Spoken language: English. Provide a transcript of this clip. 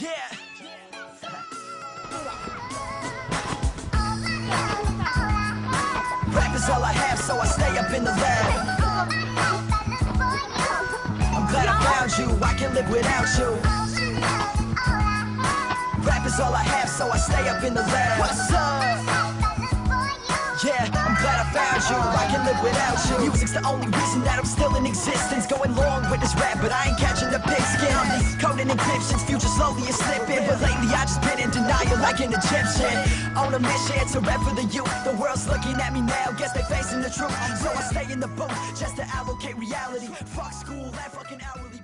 Yeah. Rap is all I have, so I stay up in the lab. I'm glad I found you, I can live without you. Rap is all I have, so I stay up in the lab. What's up? Yeah, I'm glad I found you. I can live without you. Music's the only reason that I'm still in existence. Going long with this rap, but I ain't catching decoding encryptions, future slowly is slipping. But lately I just been in denial like an Egyptian. On a mission to rap for the youth. The world's looking at me now, guess they facing the truth. So I stay in the booth just to allocate reality. Fuck school that fucking hourly.